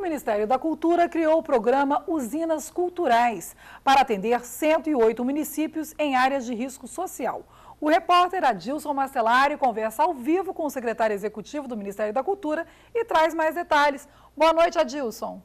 O Ministério da Cultura criou o programa Usinas Culturais para atender 108 municípios em áreas de risco social. O repórter Adilson Marcelari conversa ao vivo com o secretário executivo do Ministério da Cultura e traz mais detalhes. Boa noite, Adilson.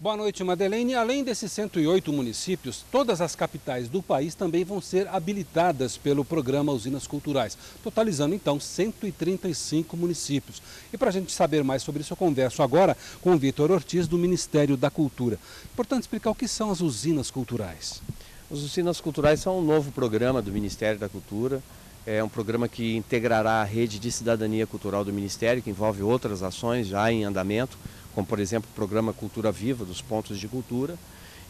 Boa noite, Madeleine. Além desses 108 municípios, todas as capitais do país também vão ser habilitadas pelo programa Usinas Culturais, totalizando então 135 municípios. E para a gente saber mais sobre isso, eu converso agora com o Vitor Ortiz, do Ministério da Cultura. Importante explicar o que são as usinas culturais. As usinas culturais são um novo programa do Ministério da Cultura. É um programa que integrará a rede de cidadania cultural do Ministério, que envolve outras ações já em andamento como por exemplo o programa Cultura Viva dos pontos de cultura,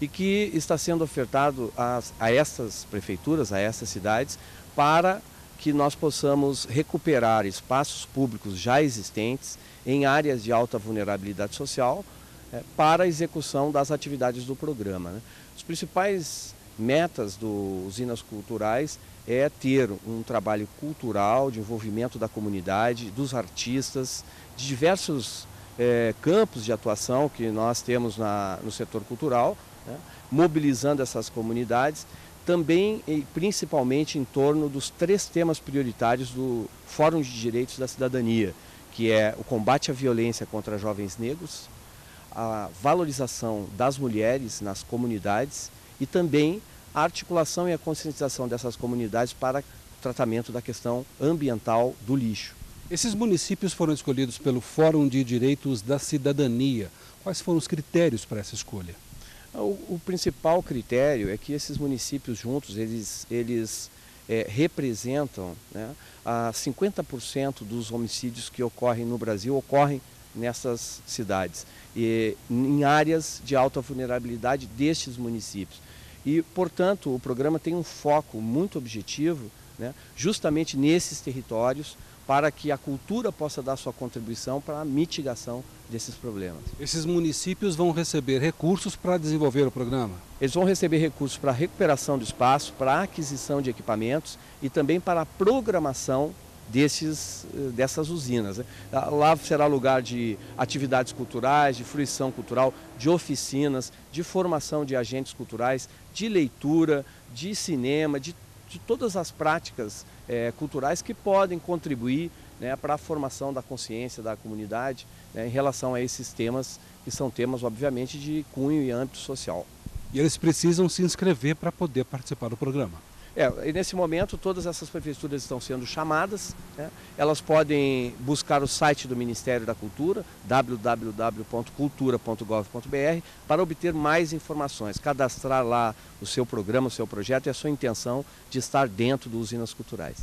e que está sendo ofertado a, a essas prefeituras, a essas cidades, para que nós possamos recuperar espaços públicos já existentes em áreas de alta vulnerabilidade social é, para a execução das atividades do programa. Né? Os principais metas do Usinas Culturais é ter um trabalho cultural de envolvimento da comunidade, dos artistas, de diversos é, campos de atuação que nós temos na, no setor cultural, né, mobilizando essas comunidades, também e principalmente em torno dos três temas prioritários do Fórum de Direitos da Cidadania, que é o combate à violência contra jovens negros, a valorização das mulheres nas comunidades e também a articulação e a conscientização dessas comunidades para o tratamento da questão ambiental do lixo. Esses municípios foram escolhidos pelo Fórum de Direitos da Cidadania. Quais foram os critérios para essa escolha? O, o principal critério é que esses municípios juntos, eles, eles é, representam né, a 50% dos homicídios que ocorrem no Brasil, ocorrem nessas cidades, e, em áreas de alta vulnerabilidade destes municípios. E, portanto, o programa tem um foco muito objetivo né, justamente nesses territórios, para que a cultura possa dar sua contribuição para a mitigação desses problemas. Esses municípios vão receber recursos para desenvolver o programa? Eles vão receber recursos para a recuperação do espaço, para a aquisição de equipamentos e também para a programação desses, eh, dessas usinas. Né? Lá será lugar de atividades culturais, de fruição cultural, de oficinas, de formação de agentes culturais, de leitura, de cinema, de de todas as práticas é, culturais que podem contribuir né, para a formação da consciência da comunidade né, em relação a esses temas, que são temas, obviamente, de cunho e âmbito social. E eles precisam se inscrever para poder participar do programa. É, e nesse momento todas essas prefeituras estão sendo chamadas, né? elas podem buscar o site do Ministério da Cultura, www.cultura.gov.br, para obter mais informações, cadastrar lá o seu programa, o seu projeto e a sua intenção de estar dentro dos usinas culturais.